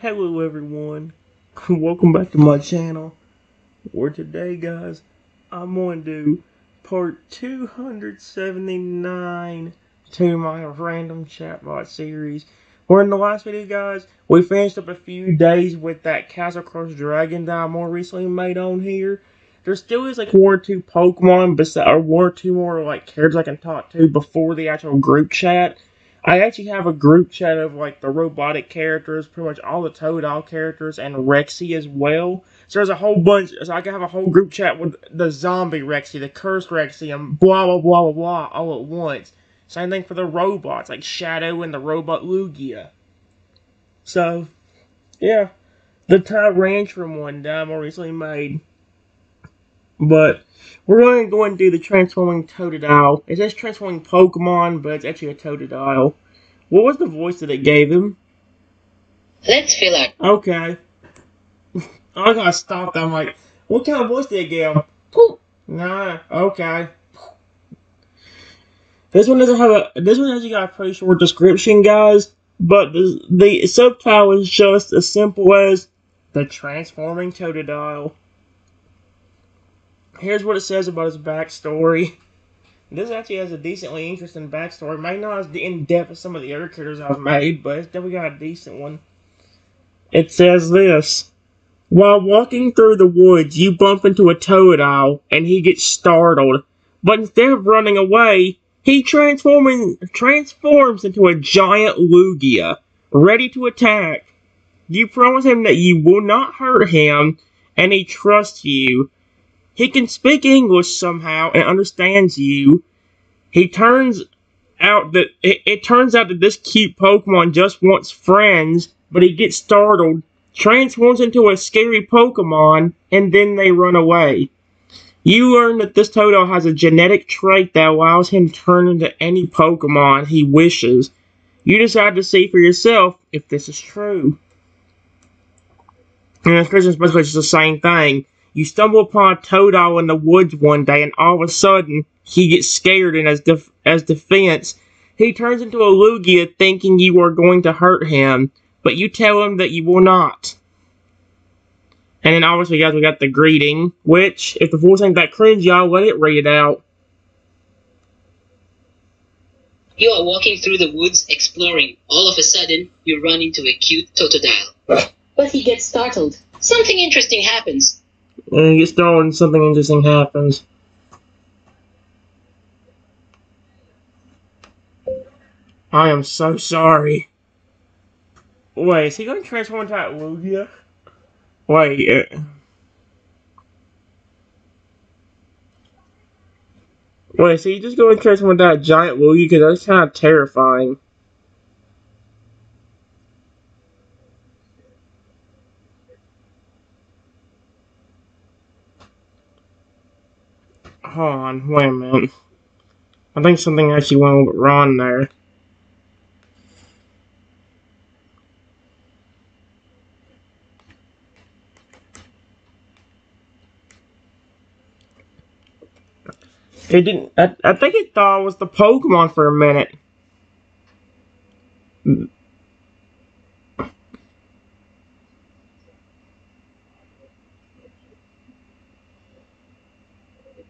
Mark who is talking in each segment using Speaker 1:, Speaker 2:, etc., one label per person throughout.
Speaker 1: Hello everyone, welcome back to my channel. Where today guys, I'm going to do part 279 to my random chatbot series. Where in the last video guys, we finished up a few days with that Castle Crest Dragon that I more recently made on here. There still is like one or two Pokemon, or one or two more like characters I can talk to before the actual group chat. I actually have a group chat of like the robotic characters, pretty much all the Totodile characters, and Rexy as well. So there's a whole bunch. So I can have a whole group chat with the zombie Rexy, the cursed Rexy, and blah blah blah blah blah all at once. Same thing for the robots, like Shadow and the robot Lugia. So, yeah, the Tyrantrum one that I more recently made. But we're going to go and do the transforming Totodile. It says transforming Pokemon, but it's actually a Totodile. What was the voice that it gave him?
Speaker 2: Let's fill out.
Speaker 1: Okay. I got stopped. I'm like, what kind of voice did it give him? Nah, okay. This one doesn't have a. This one actually got a pretty short description, guys. But the, the subtitle is just as simple as the transforming Totodile here's what it says about his backstory. This actually has a decently interesting backstory. Might not as in depth as some of the other characters I've made, but it's definitely got a decent one. It says this. While walking through the woods, you bump into a Totodile, and he gets startled. But instead of running away, he transforming, transforms into a giant Lugia, ready to attack. You promise him that you will not hurt him, and he trusts you. He can speak English somehow and understands you. He turns out that it, it turns out that this cute Pokemon just wants friends, but he gets startled, transforms into a scary Pokemon, and then they run away. You learn that this Totodile has a genetic trait that allows him to turn into any Pokemon he wishes. You decide to see for yourself if this is true. And this is basically just the same thing. You stumble upon a Totodile in the woods one day, and all of a sudden, he gets scared, and as, def as defense, he turns into a Lugia thinking you are going to hurt him, but you tell him that you will not. And then obviously, guys, we got the greeting, which, if the voice ain't that cringy, I'll let it read it out.
Speaker 2: You are walking through the woods, exploring. All of a sudden, you run into a cute Totodile.
Speaker 3: But he gets startled.
Speaker 2: Something interesting happens.
Speaker 1: And you get startled and something interesting happens. I am so sorry. Wait, is he going to transform into that Lugia? Wait. Uh... Wait, so you just going to transform into that giant Lugia? Because that's kind of terrifying. Hold on, wait a minute. I think something actually went wrong there. It didn't. I, I think it thought it was the Pokemon for a minute.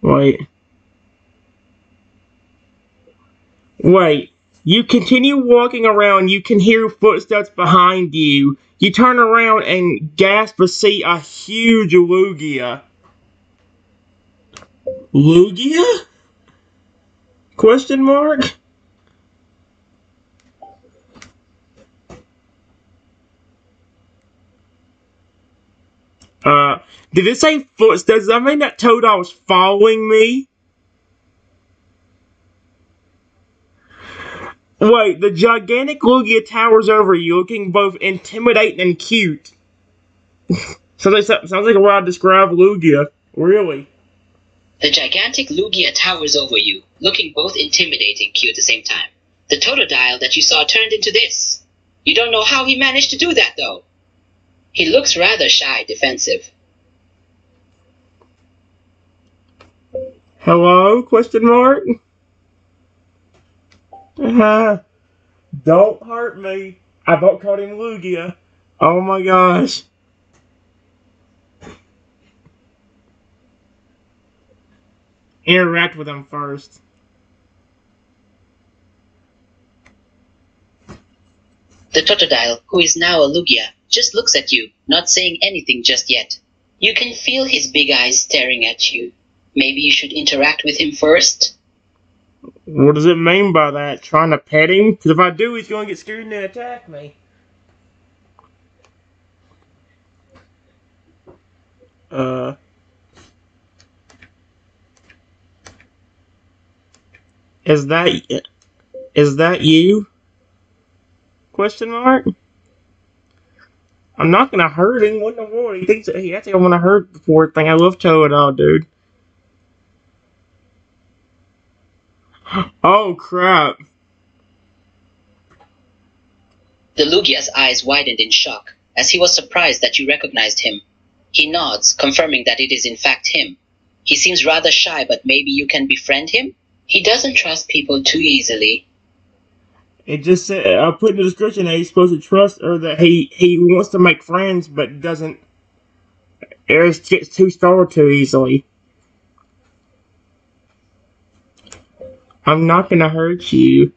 Speaker 1: Wait. Wait. You continue walking around, you can hear footsteps behind you. You turn around and gasp to see a huge Lugia. Lugia? Question mark? Uh, did it say footsteps? Does that mean that Totodile was following me? Wait, the gigantic Lugia towers over you, looking both intimidating and cute. sounds, like, sounds like a way I describe Lugia. Really.
Speaker 2: The gigantic Lugia towers over you, looking both intimidating and cute at the same time. The Totodile that you saw turned into this. You don't know how he managed to do that, though. He looks rather shy, defensive.
Speaker 1: Hello? Question mark? Uh, don't hurt me. I don't call him Lugia. Oh my gosh. Interact with him first.
Speaker 2: The Totodile, who is now a Lugia, just looks at you, not saying anything just yet. You can feel his big eyes staring at you. Maybe you should interact with him first?
Speaker 1: What does it mean by that? Trying to pet him? Because if I do, he's going to get scared and attack me. Uh. Is that is that you? Question mark. I'm not gonna hurt him. What in the world? He thinks he actually I want to hurt the poor thing. I love Totodile, dude. Oh crap!
Speaker 2: The Lugia's eyes widened in shock, as he was surprised that you recognized him. He nods, confirming that it is in fact him. He seems rather shy, but maybe you can befriend him? He doesn't trust people too easily.
Speaker 1: It just said I put in the description that he's supposed to trust or that he he wants to make friends, but doesn't. It gets too startled too easily. I'm not gonna hurt you.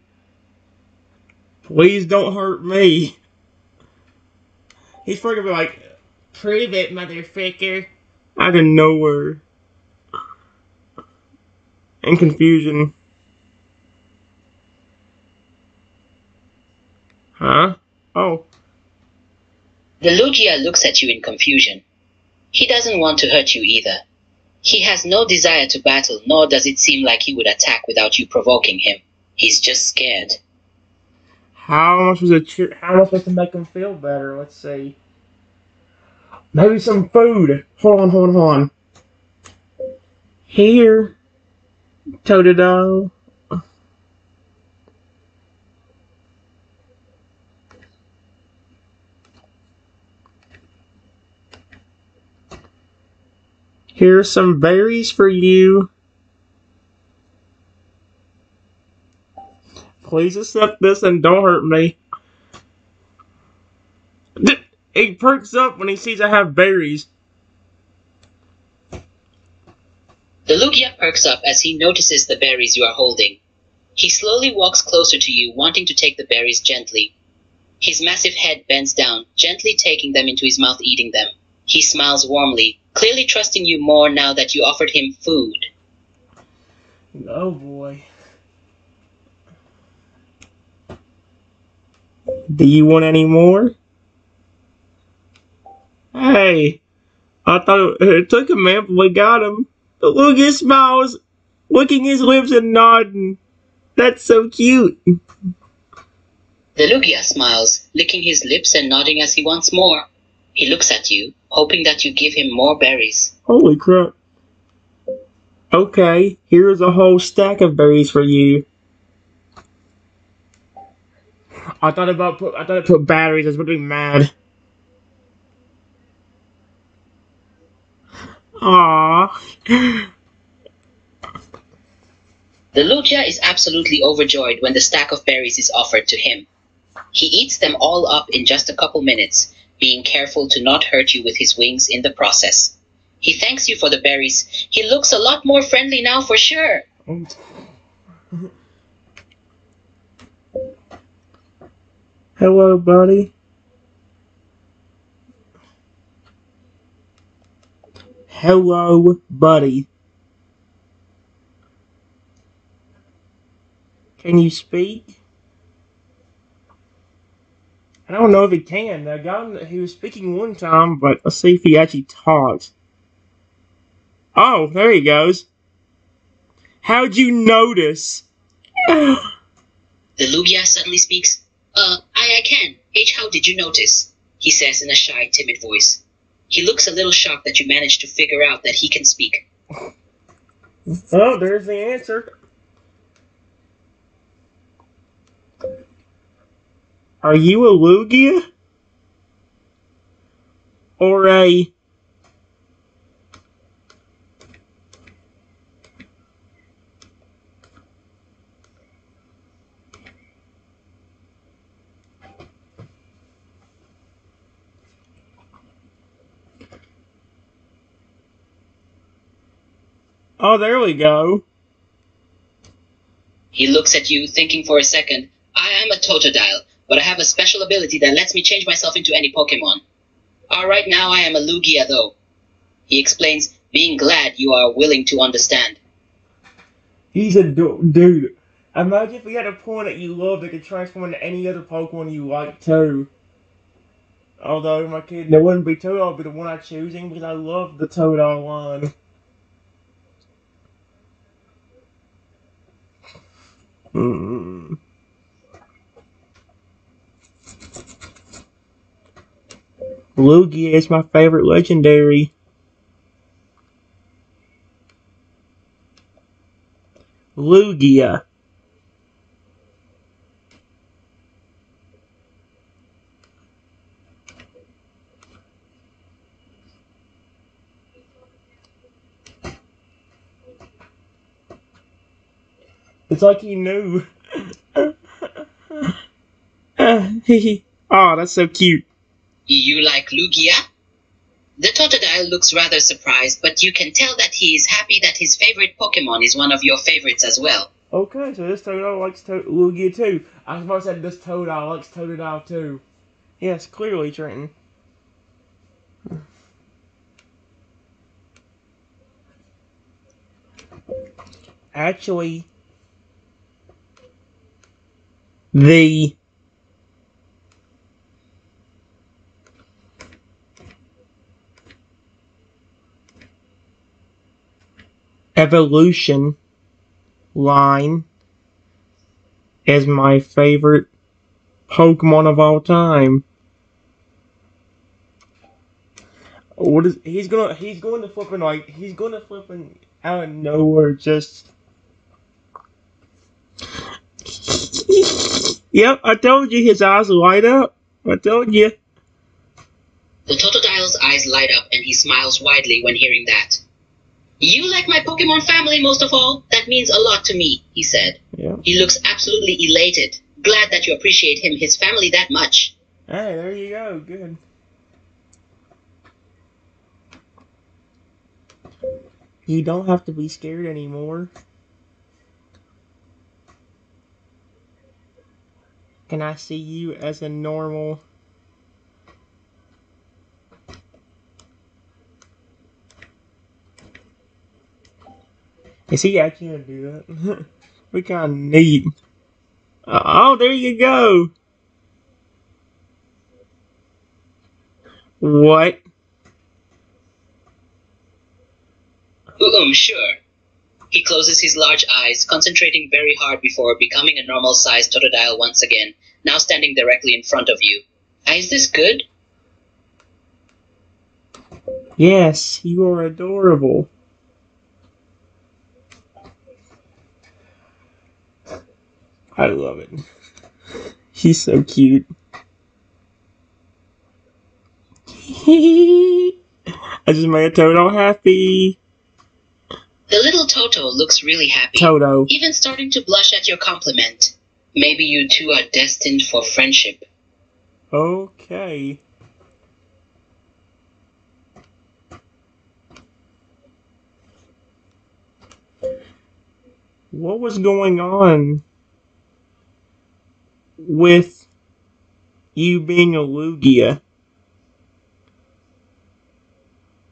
Speaker 1: Please don't hurt me. He's freaking be like, prove it, motherfucker. Out of nowhere. In confusion. Huh? Oh.
Speaker 2: The Lugia looks at you in confusion. He doesn't want to hurt you either. He has no desire to battle, nor does it seem like he would attack without you provoking him. He's just scared.
Speaker 1: How am I supposed to how supposed to make him feel better? Let's see. Maybe some food. Hold on, hold on, hold on. Here. Here's some berries for you. Please accept this and don't hurt me. He perks up when he sees I have berries.
Speaker 2: The Lugia perks up as he notices the berries you are holding. He slowly walks closer to you, wanting to take the berries gently. His massive head bends down, gently taking them into his mouth, eating them. He smiles warmly, clearly trusting you more now that you offered him food.
Speaker 1: Oh boy. Do you want any more? Hey, I thought it, it took a man, but we got him. Look, he smiles, licking his lips and nodding. That's so cute.
Speaker 2: The Lugia smiles, licking his lips and nodding as he wants more. He looks at you, hoping that you give him more berries.
Speaker 1: Holy crap. Okay, here's a whole stack of berries for you. I thought about put I thought I put batteries, I was gonna be mad. Aww.
Speaker 2: The Lugia is absolutely overjoyed when the stack of berries is offered to him. He eats them all up in just a couple minutes, being careful to not hurt you with his wings in the process. He thanks you for the berries. He looks a lot more friendly now for sure.
Speaker 1: Hello, buddy. Hello, buddy. Can you speak? I don't know if he can. The guy he was speaking one time, but let's see if he actually talks. Oh, there he goes. How'd you notice?
Speaker 2: The Lugia suddenly speaks. Uh, I, I can. H, how did you notice? He says in a shy, timid voice. He looks a little shocked that you managed to figure out that he can speak.
Speaker 1: Oh, there's the answer. Are you a Lugia? Or a... Oh, there we go.
Speaker 2: He looks at you, thinking for a second. I am a Totodile but I have a special ability that lets me change myself into any Pokemon. Alright, now I am a Lugia, though. He explains, being glad you are willing to understand.
Speaker 1: He's a dude. Imagine if we had a point that you loved that could transform into any other Pokemon you like too. Although my kid, it wouldn't be Totodile, it'd be the one I'm choosing because I love the Totodile one. Mm. Lugia is my favorite legendary. Lugia. It's like he knew. oh, that's so cute.
Speaker 2: You like Lugia? The Totodile looks rather surprised, but you can tell that he is happy that his favorite Pokemon is one of your favorites as well.
Speaker 1: Okay, so this Totodile likes to- Lugia too. I to say this Totodile likes Totodile too. Yes, clearly, Trenton. Actually, the evolution line is my favorite Pokemon of all time. What is he's gonna he's going to flipping like he's going to flipping out of nowhere just Yep, I told you his eyes light up. I told you.
Speaker 2: The Totodile's eyes light up and he smiles widely when hearing that. You like my Pokemon family most of all? That means a lot to me, he said.
Speaker 1: Yeah.
Speaker 2: He looks absolutely elated, glad that you appreciate him, his family that much.
Speaker 1: Hey, there you go. Good. You don't have to be scared anymore. Can I see you as a normal? Is he actually gonna do that? we kind of neat. Oh, there you go. What?
Speaker 2: Um, sure. He closes his large eyes, concentrating very hard before becoming a normal sized Totodile once again, now standing directly in front of you. Ah, Is this good?
Speaker 1: Yes, you are adorable. I love it. He's so cute. I just made Toto happy.
Speaker 2: The little Toto looks really happy,
Speaker 1: Toto.
Speaker 2: even starting to blush at your compliment. Maybe you two are destined for friendship.
Speaker 1: Okay. What was going on with you being a Lugia?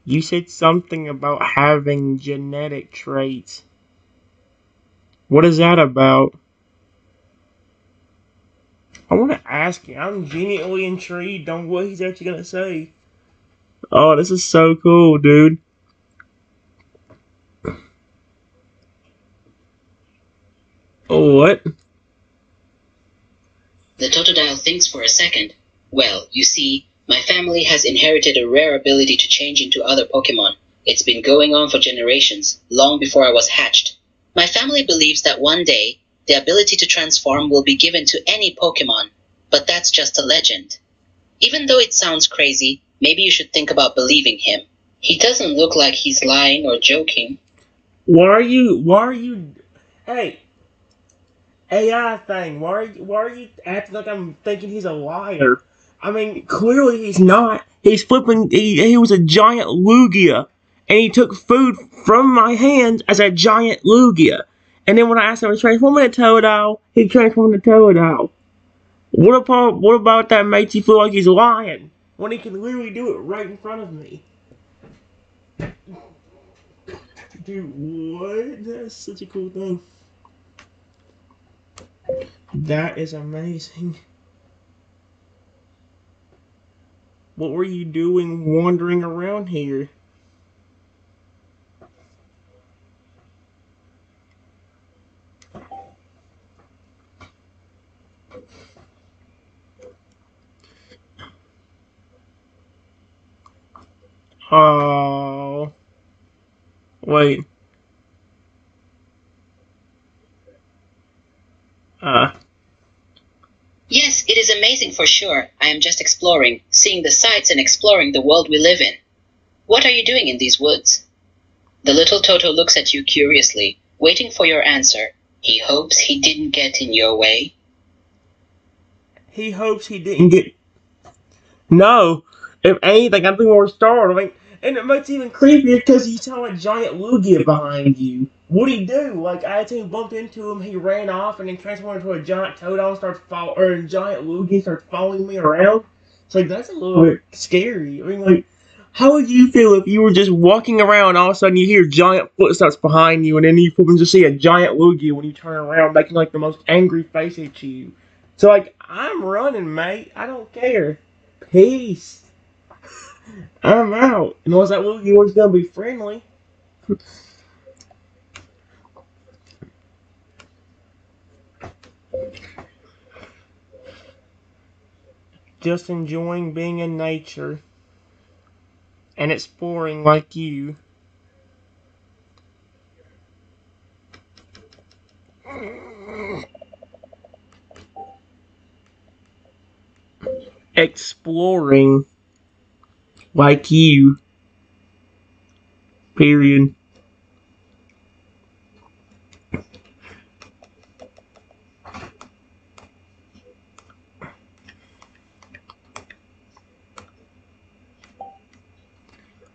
Speaker 1: You said something about having genetic traits. What is that about? I want to ask you. I'm genuinely intrigued on what he's actually gonna say. Oh, this is so cool, dude. Oh, what?
Speaker 2: The Totodile thinks for a second. Well, you see, my family has inherited a rare ability to change into other Pokemon. It's been going on for generations, long before I was hatched. My family believes that one day, the ability to transform will be given to any Pokemon, but that's just a legend. Even though it sounds crazy, maybe you should think about believing him. He doesn't look like he's lying or joking.
Speaker 1: Why are you? Why are you? Hey, AI thing. Why are you? Why are you acting like I'm thinking he's a liar? I mean, clearly he's not. He's flipping. He, he was a giant Lugia, and he took food from my hands as a giant Lugia. And then when I asked him to transform into Totodile, he transformed into Totodile. What about what about that makes you feel like he's lying when he can literally do it right in front of me? Dude, what? That's such a cool thing. That is amazing. What were you doing wandering around here? Oh. Wait. Uh.
Speaker 2: Yes, it is amazing for sure. I am just exploring, seeing the sights and exploring the world we live in. What are you doing in these woods? The little Toto looks at you curiously, waiting for your answer. He hopes he didn't get in your way.
Speaker 1: He hopes he didn't get. No, if anything, I'm being more startled. And it makes it even creepier because you saw a giant Lugia behind you. What'd he do? Like, I had him bumped into him, he ran off and then transformed into a giant and starts follow or a giant Lugia starts following me around. It's like, that's a little bit scary. I mean, like, how would you feel if you were just walking around all of a sudden you hear giant footsteps behind you and then you just see a giant Lugia when you turn around making like the most angry face at you? So, like, I'm running, mate. I don't care. Peace. I'm out. Unless that Lugia was gonna be friendly. Just enjoying being in nature and exploring like you. Exploring like you. Period.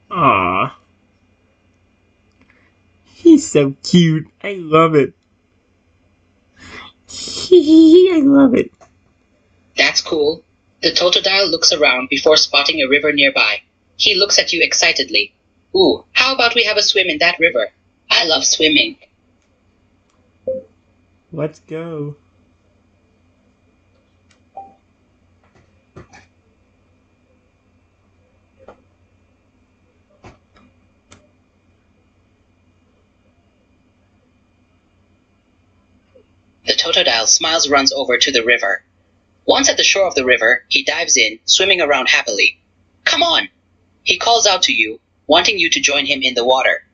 Speaker 1: Ah, He's so cute. I love it. I love it.
Speaker 2: That's cool. The Totodile looks around before spotting a river nearby. He looks at you excitedly. Ooh, how about we have a swim in that river? I love swimming.
Speaker 1: Let's go.
Speaker 2: The Totodile smiles runs over to the river. Once at the shore of the river, he dives in, swimming around happily. Come on! He calls out to you, wanting you to join him in the water.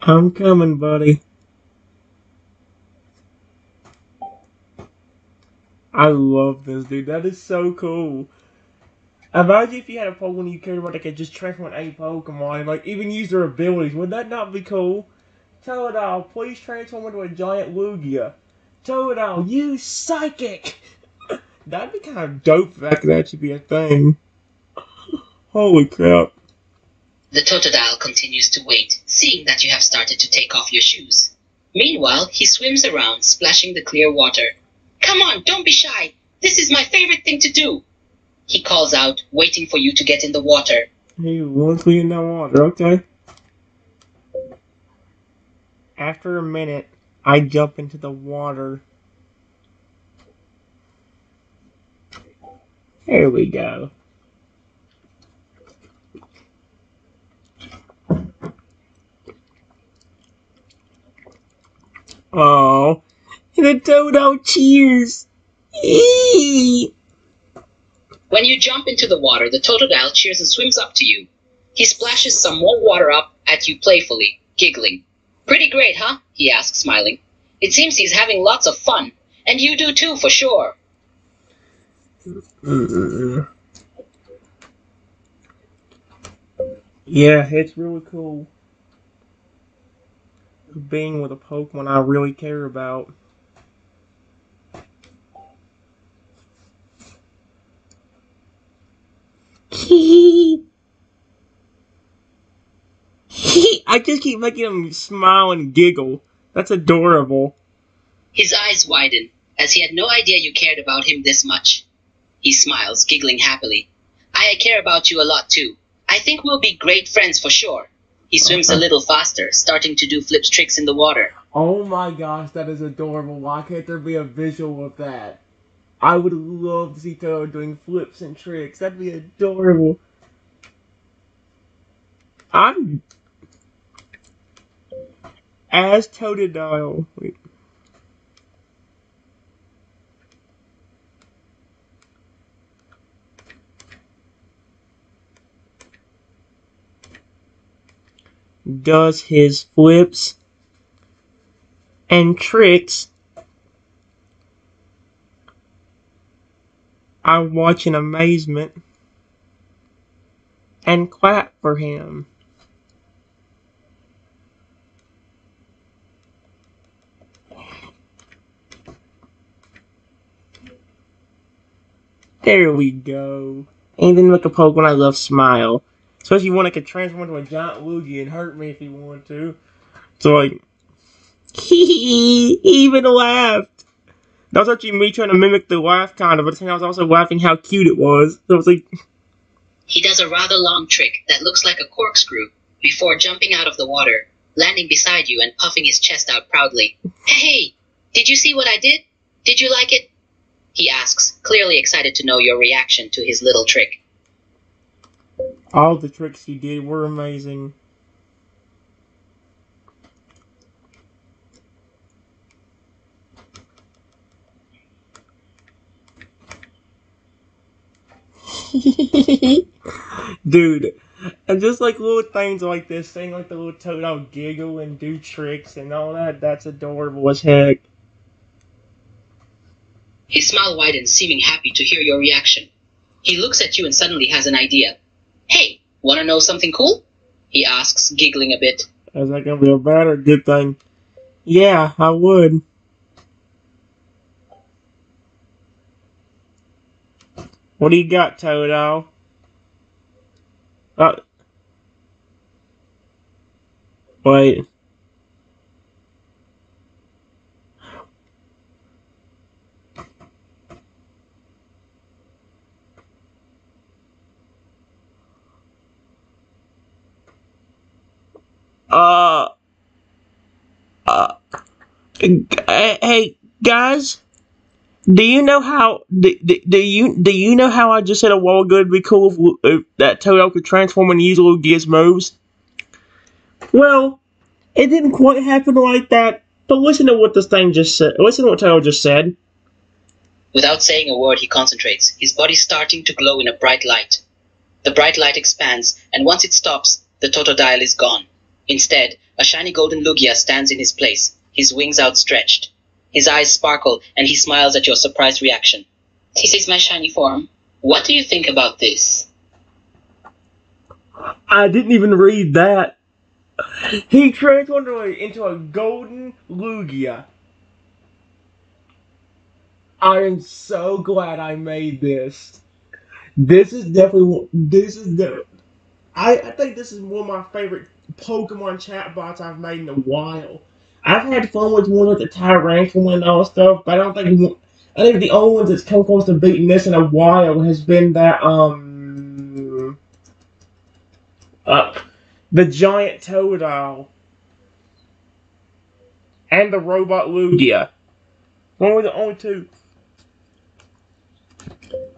Speaker 1: I'm coming, buddy. I love this, dude. That is so cool. Imagine if you had a Pokemon you cared about that could just transform a Pokemon and like even use their abilities. Would that not be cool? Totodile, please transform into a giant Lugia. Totodile, you Psychic! That'd be kind of dope if that could actually be a thing. Holy crap.
Speaker 2: The Totodile continues to wait, seeing that you have started to take off your shoes. Meanwhile, he swims around, splashing the clear water. Come on, don't be shy! This is my favorite thing to do! He calls out, waiting for you to get in the water.
Speaker 1: He wants me in that water, okay. After a minute, I jump into the water. There we go. Oh, the Dodo cheers! Eee!
Speaker 2: When you jump into the water, the Totodile cheers and swims up to you. He splashes some more water up at you playfully, giggling. Pretty great, huh? he asks, smiling. It seems he's having lots of fun, and you do too, for sure.
Speaker 1: Yeah, it's really cool being with a Pokemon I really care about. I just keep making him smile and giggle. That's adorable.
Speaker 2: His eyes widen, as he had no idea you cared about him this much. He smiles, giggling happily. I care about you a lot too. I think we'll be great friends for sure. He swims a little faster, starting to do flips tricks in the water.
Speaker 1: Oh my gosh, that is adorable. Why can't there be a visual of that? I would love to see Toto doing flips and tricks. That'd be adorable. I'm as Totodile. Wait. Does his flips and tricks. I watch in amazement and clap for him. There we go. Anything like a Pokemon I love smile. Especially one that could transform into a giant Lugia and hurt me if he wanted to. So like he even laughed. That was actually me trying to mimic the laugh kind of, but I was also laughing how cute it was. So I was like
Speaker 2: He does a rather long trick that looks like a corkscrew before jumping out of the water, landing beside you and puffing his chest out proudly. Hey, did you see what I did? Did you like it? He asks, clearly excited to know your reaction to his little trick.
Speaker 1: all the tricks he did were amazing. Dude, and just like little things like this, saying like the little toad, I'll giggle and do tricks and all that, that's adorable as heck.
Speaker 2: His smile widens, seeming happy to hear your reaction. He looks at you and suddenly has an idea. Hey, wanna know something cool? He asks, giggling a bit.
Speaker 1: Is that gonna be a bad or good thing? Yeah, I would. What do you got, Toto? Uh, wait. Uh, uh, hey guys, do you know how do, do, do you do you know how I just said a while ago it'd be cool if, if that Toto could transform and use little gizmos? Well, it didn't quite happen like that. But listen to what this thing just said. Listen to what Toto just said.
Speaker 2: Without saying a word, he concentrates, his body starting to glow in a bright light. The bright light expands, and once it stops, the Totodile is gone. Instead, a shiny golden Lugia stands in his place, his wings outstretched. His eyes sparkle, and he smiles at your surprised reaction. This is my shiny form. What do you think about this?
Speaker 1: I didn't even read that. He transformed into a, into a golden Lugia. I am so glad I made this. This is definitely this is the. I, I think this is one of my favorite Pokemon chatbots I've made in a while. I've had fun with one with the Tyrantrum and all stuff, but I don't think I think the only ones that's come close to beating this in a while has been that um uh, the giant Totodile and the robot Lugia. One were the only two.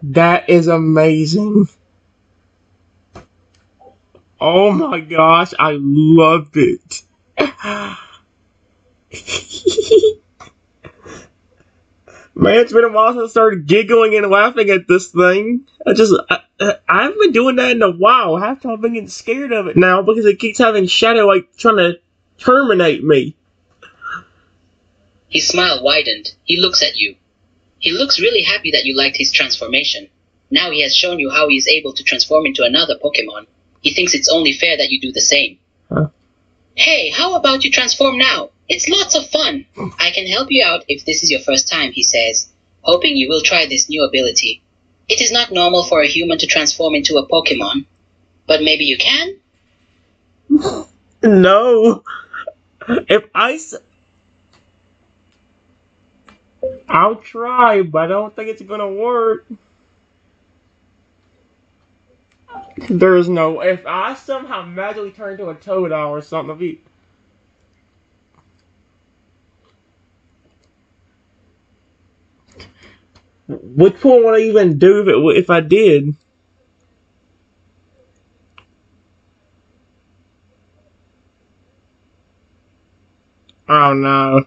Speaker 1: That is amazing. Oh my gosh, I loved it. Man, it's been a while since I started giggling and laughing at this thing. I just, I, I haven't been doing that in a while. Half time I've been getting scared of it now because it keeps having Shadow like trying to terminate me.
Speaker 2: His smile widened. He looks at you. He looks really happy that you liked his transformation. Now he has shown you how he is able to transform into another Pokemon. He thinks it's only fair that you do the same.
Speaker 1: Huh.
Speaker 2: Hey, how about you transform now? It's lots of fun. I can help you out if this is your first time, he says, hoping you will try this new ability. It is not normal for a human to transform into a Pokemon, but maybe you can?
Speaker 1: No. If I. s- I'll try, but I don't think it's gonna work. There's no. If I somehow magically turn into a toad or something, it'll be. Which one would I even do if, it, if I did? Oh no.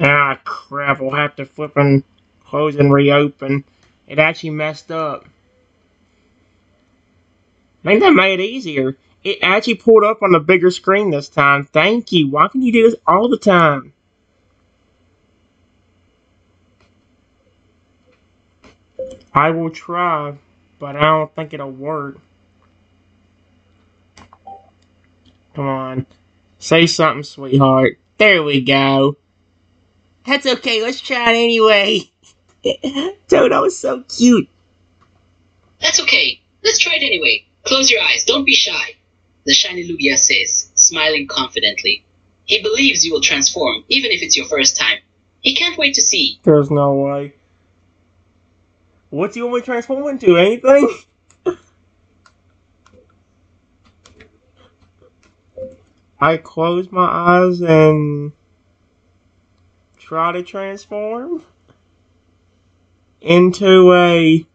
Speaker 1: Ah, crap. We'll have to flip and close and reopen. It actually messed up. I think that made it easier. It actually pulled up on the bigger screen this time. Thank you. Why can you do this all the time? I will try, but I don't think it'll work. Come on. Say something, sweetheart. There we go. That's okay. Let's try it anyway. Toto is so cute.
Speaker 2: That's okay. Let's try it anyway. Close your eyes. Don't be shy. The shiny Lugia says, smiling confidently. He believes you will transform, even if it's your first time. He can't wait to see.
Speaker 1: There's no way. What do you want me to transform into? Anything? I close my eyes and try to transform into a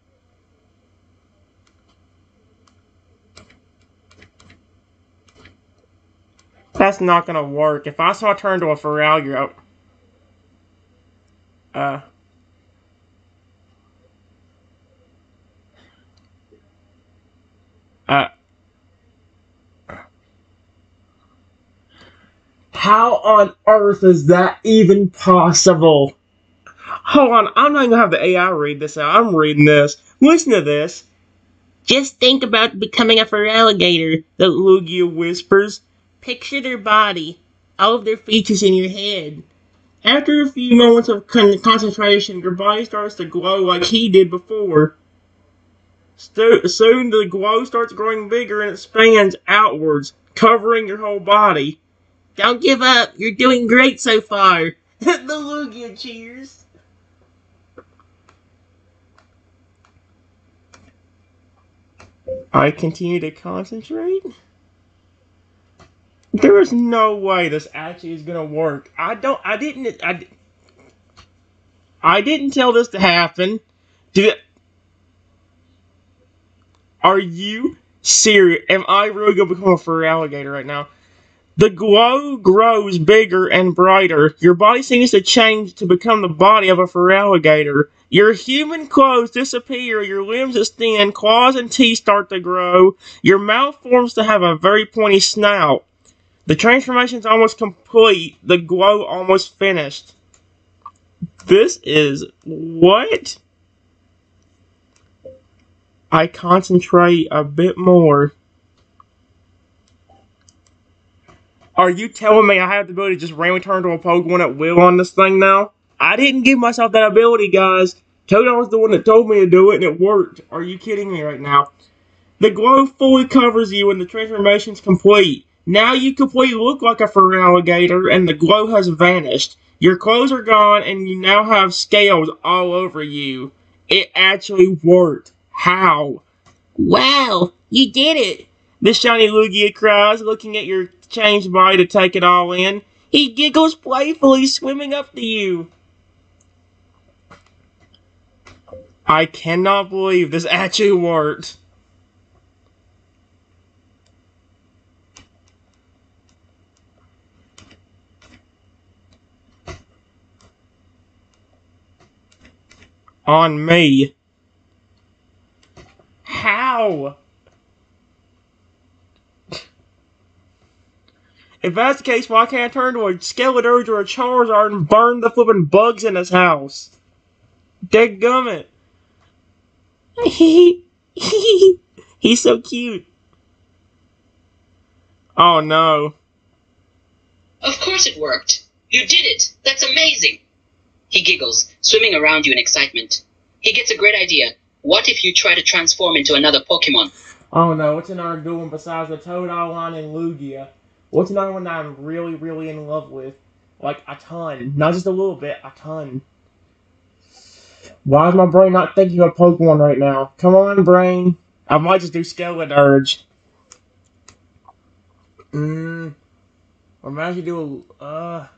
Speaker 1: That's not gonna work. If I saw turn to a Feraligatr, uh, uh, how on earth is that even possible? Hold on, I'm not gonna have the AI read this out. I'm reading this. Listen to this. Just think about becoming a Feraligatr, the Lugia whispers. Picture their body, all of their features in your head. After a few moments of con- concentration, your body starts to glow like he did before. Sto- soon the glow starts growing bigger and expands outwards, covering your whole body. Don't give up, you're doing great so far. the Lugia cheers. I continue to concentrate. There is no way this actually is gonna work. I don't. I didn't. I. I didn't tell this to happen. Did. Are you serious? Am I really gonna become a Feraligatr right now? The glow grows bigger and brighter. Your body seems to change to become the body of a Feraligatr. Your human clothes disappear, your limbs extend, claws and teeth start to grow. Your mouth forms to have a very pointy snout. The transformation is almost complete. The glow almost finished. This is what? I concentrate a bit more. Are you telling me I have the ability to just randomly turn to a Pokemon at will on this thing now? I didn't give myself that ability, guys. Toto was the one that told me to do it, and it worked. Are you kidding me right now? The glow fully covers you, and the transformation's complete. Now you completely look like a Feraligatr, and the glow has vanished. Your clothes are gone, and you now have scales all over you. It actually worked. How? Wow, you did it! The shiny Lugia cries, looking at your changed body to take it all in. He giggles playfully, swimming up to you. I cannot believe this actually worked. On me. How? If that's the case, why can't I turn to a Skeledirge or a Charizard and burn the flipping bugs in his house? Dadgummit. He's so cute. Oh no.
Speaker 2: Of course it worked. You did it. That's amazing. He giggles, swimming around you in excitement. He gets a great idea. What if you try to transform into another Pokemon?
Speaker 1: Oh no, what's another good one besides the Totodile and Lugia? What's another one that I'm really, really in love with? Like a ton. Not just a little bit, a ton. Why is my brain not thinking of Pokemon right now? Come on, brain. I might just do Skeledirge. Mmm. Or maybe do a. Uh.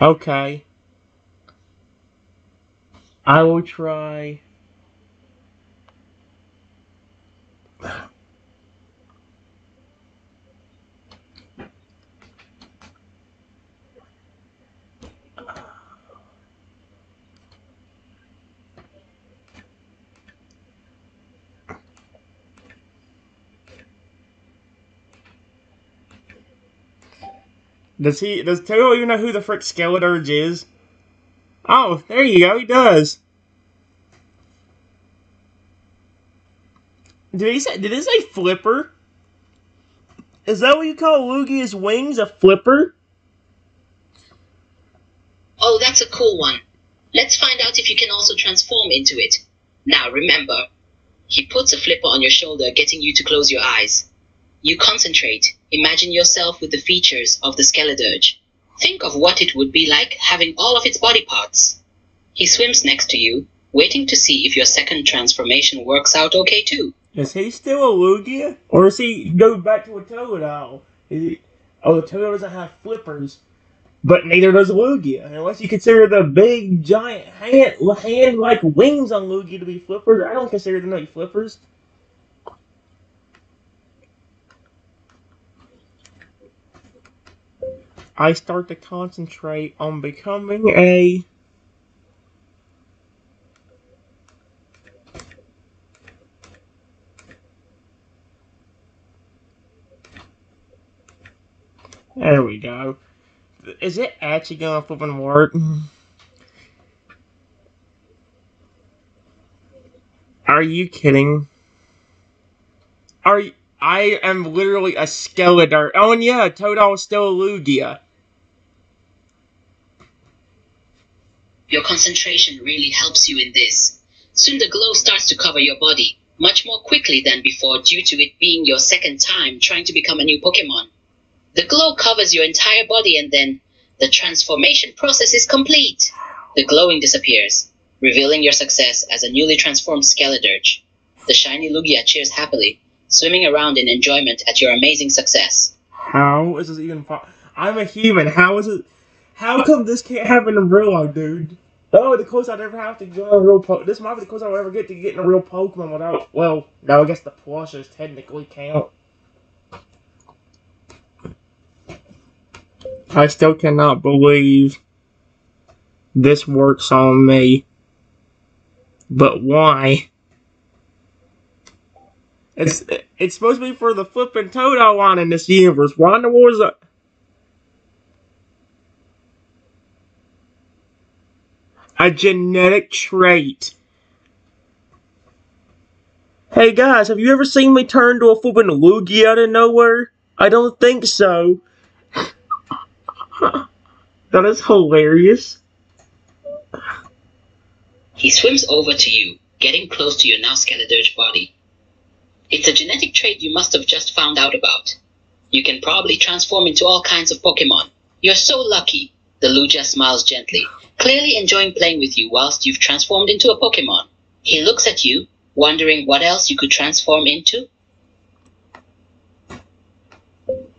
Speaker 1: Okay. I will try. Does he? Does Toto even know who the frick Skeledirge is? Oh, there you go. He does. Did he say? Did he say flipper? Is that what you call Lugia's wings? A flipper?
Speaker 2: Oh, that's a cool one. Let's find out if you can also transform into it. Now, remember, he puts a flipper on your shoulder, getting you to close your eyes. You concentrate. Imagine yourself with the features of the Skeledirge. Think of what it would be like having all of its body parts. He swims next to you, waiting to see if your second transformation works out okay too.
Speaker 1: Is he still a Lugia? Or is he go back to a Totodile? Is he, oh, the Toad doesn't have flippers. But neither does Lugia. Unless you consider the big, giant hand, hand-like wings on Lugia to be flippers. I don't consider them to be flippers. I start to concentrate on becoming a There we go. Is it actually gonna flipping work? Are you kidding? Are you, I am literally a Skeledirge. Oh, and yeah, Totodile is still a Lugia.
Speaker 2: Your concentration really helps you in this. Soon the glow starts to cover your body, much more quickly than before due to it being your second time trying to become a new Pokemon. The glow covers your entire body and then the transformation process is complete. The glowing disappears, revealing your success as a newly transformed Skeledirge. The shiny Lugia cheers happily, swimming around in enjoyment at your amazing success.
Speaker 1: How is this even po- I'm a human. How is it? How come this can't happen in real life, dude? Oh, the closest I'd ever have to join a real po- This might be the closest I'll ever get to getting a real Pokemon without. Well, no, I guess the plushes technically count. I still cannot believe this works on me. But why? It's it's supposed to be for the flipping Totodile line in this universe. Why in the world is that? A genetic trait. Hey guys, have you ever seen me turn to a flipping Lugia out of nowhere? I don't think so. that is hilarious.
Speaker 2: He swims over to you, getting close to your now Skeledirge body. It's a genetic trait you must have just found out about. You can probably transform into all kinds of Pokemon. You're so lucky. The Lugia smiles gently, clearly enjoying playing with you whilst you've transformed into a Pokemon. He looks at you, wondering what else you could transform into.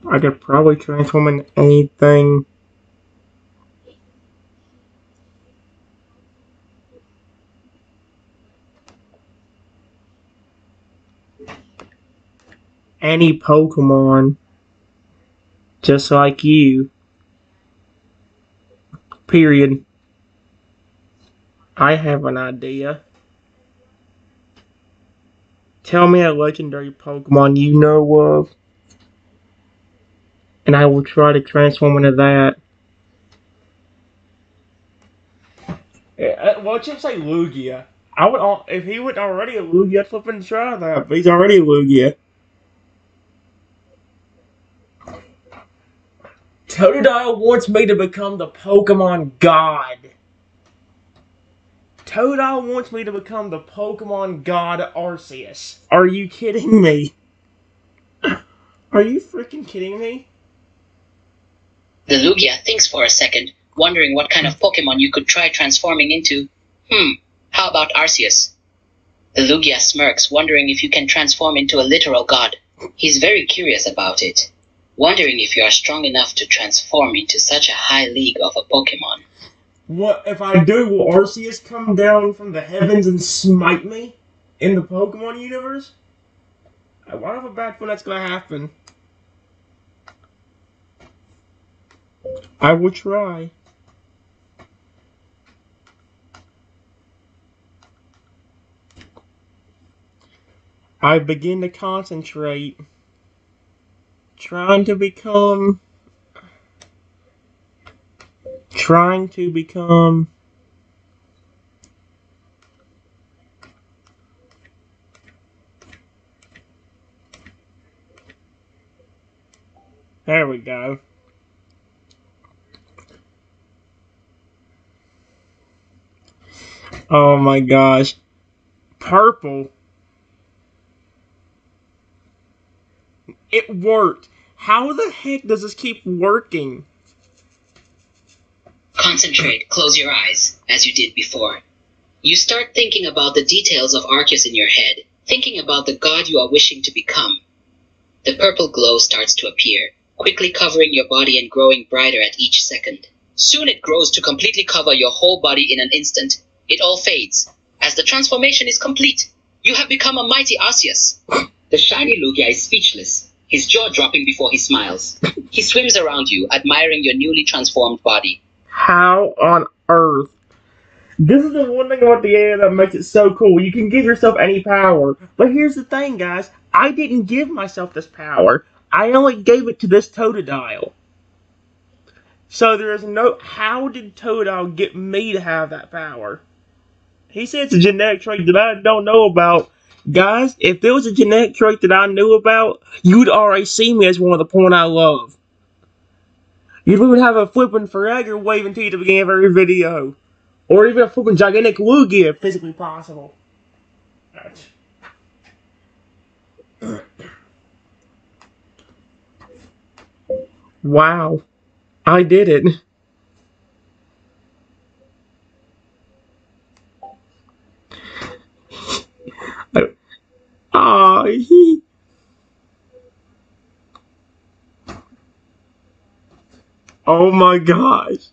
Speaker 1: I could probably transform into anything. Any Pokemon. Just like you. Period. I have an idea. Tell me a legendary Pokemon you know of. And I will try to transform into that. Yeah, uh, well, let's just say Lugia. I would if he wasn't already a Lugia, I'd flip and try that. But he's already a Lugia. Totodile wants me to become the Pokemon God. Totodile wants me to become the Pokemon God Arceus. Are you kidding me? Are you freaking kidding me?
Speaker 2: The Lugia thinks for a second, wondering what kind of Pokemon you could try transforming into. Hmm, how about Arceus? The Lugia smirks, wondering if you can transform into a literal god. He's very curious about it, wondering if you are strong enough to transform into such a high league of a Pokemon.
Speaker 1: What if I do? Will Arceus come down from the heavens and smite me in the Pokemon universe? I wonder if a bad when that's gonna happen. I will try. I begin to concentrate, trying to become, trying to become. There we go. Oh my gosh. Purple. It worked. How the heck does this keep working?
Speaker 2: Concentrate, close your eyes, as you did before. You start thinking about the details of Arceus in your head, thinking about the god you are wishing to become. The purple glow starts to appear, quickly covering your body and growing brighter at each second. Soon it grows to completely cover your whole body in an instant. It all fades. As the transformation is complete, you have become a mighty Arceus. The shiny Lugia is speechless, his jaw dropping before he smiles. He swims around you, admiring your newly transformed body.
Speaker 1: How on earth? This is the one thing about the AI that makes it so cool. You can give yourself any power. But here's the thing, guys. I didn't give myself this power. I only gave it to this Totodile. So there is no. How did Totodile get me to have that power? He said it's a genetic trait that I don't know about. Guys, if there was a genetic trait that I knew about, you'd already see me as one of the porn I love. You would even have a flipping Fragger waving to you at the beginning of every video. Or even a flipping gigantic Lugia if physically possible. Wow. I did it. Ah, he. Oh my gosh.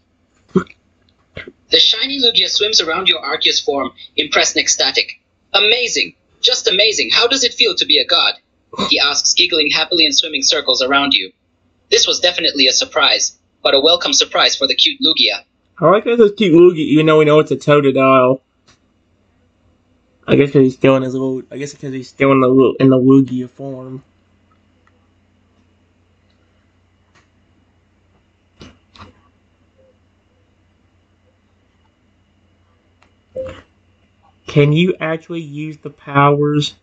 Speaker 2: The shiny Lugia swims around your Arceus form, impressed and ecstatic. Amazing! Just amazing! How does it feel to be a god? He asks, giggling happily and swimming circles around you. This was definitely a surprise, but a welcome surprise for the cute Lugia.
Speaker 1: I like how this cute Lugia, even though we know it's a Totodile. I guess because he's still in his little. I guess because he's still in the little, in the Lugia form. Can you actually use the powers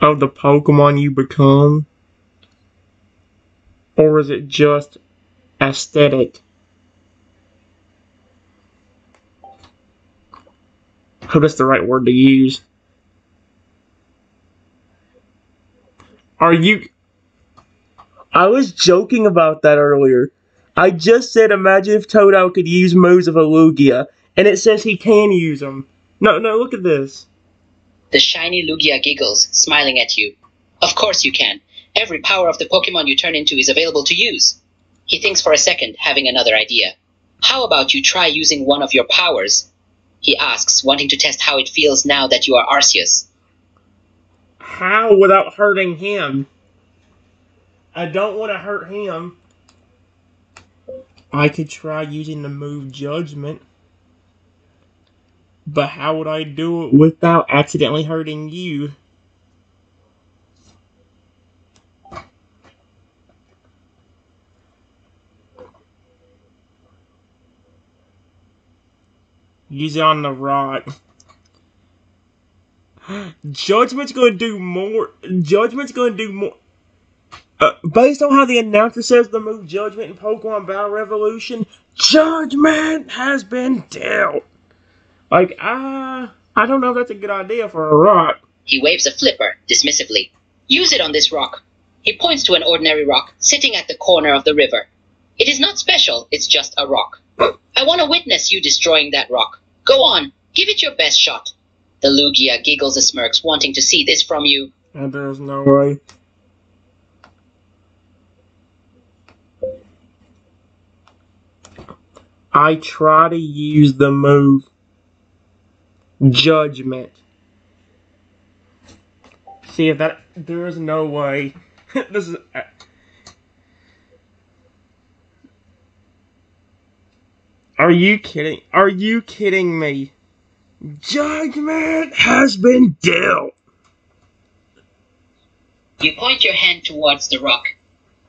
Speaker 1: of the Pokemon you become? Or is it just aesthetic? Hope that's the right word to use. Are you. I was joking about that earlier. I just said imagine if Totodile could use moves of a Lugia, and it says he can use them. No, no, look at this.
Speaker 2: The shiny Lugia giggles, smiling at you. Of course you can. Every power of the Pokemon you turn into is available to use. He thinks for a second, having another idea. How about you try using one of your powers? He asks, wanting to test how it feels now that you are Arceus.
Speaker 1: How without hurting him? I don't want to hurt him. I could try using the move Judgment. But how would I do it without accidentally hurting you? Use it on the rock. Judgment's gonna do more. Judgment's gonna do more. Uh, based on how the announcer says the move Judgment in Pokemon Battle Revolution, Judgment has been dealt. Like, uh, I don't know if that's a good idea for a rock.
Speaker 2: He waves a flipper dismissively. Use it on this rock. He points to an ordinary rock sitting at the corner of the river. It is not special, it's just a rock. I want to witness you destroying that rock. Go on, give it your best shot. The Lugia giggles and smirks, wanting to see this from you.
Speaker 1: And there's no way. I try to use the move Judgment. See if that there is no way. this is. Are you kidding? Are you kidding me? Judgment has been dealt.
Speaker 2: You point your hand towards the rock.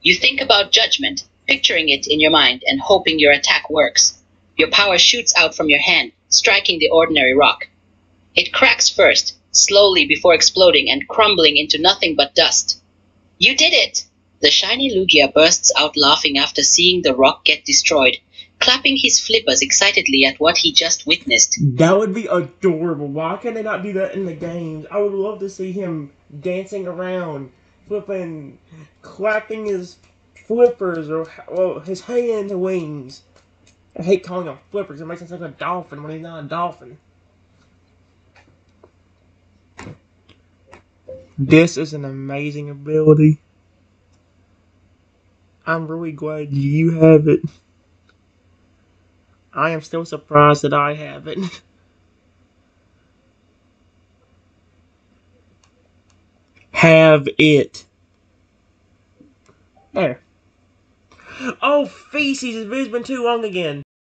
Speaker 2: You think about judgment, picturing it in your mind and hoping your attack works. Your power shoots out from your hand, striking the ordinary rock. It cracks first, slowly before exploding and crumbling into nothing but dust. You did it! The shiny Lugia bursts out laughing after seeing the rock get destroyed, clapping his flippers excitedly at what he just witnessed.
Speaker 1: That would be adorable. Why can they not do that in the games? I would love to see him dancing around, flipping, clapping his flippers or well, his hand wings. I hate calling them flippers. It makes him sound like a dolphin when he's not a dolphin. This is an amazing ability. I'm really glad you have it. I am still surprised that I haven't. have it. There. Oh, feces! It's been too long again.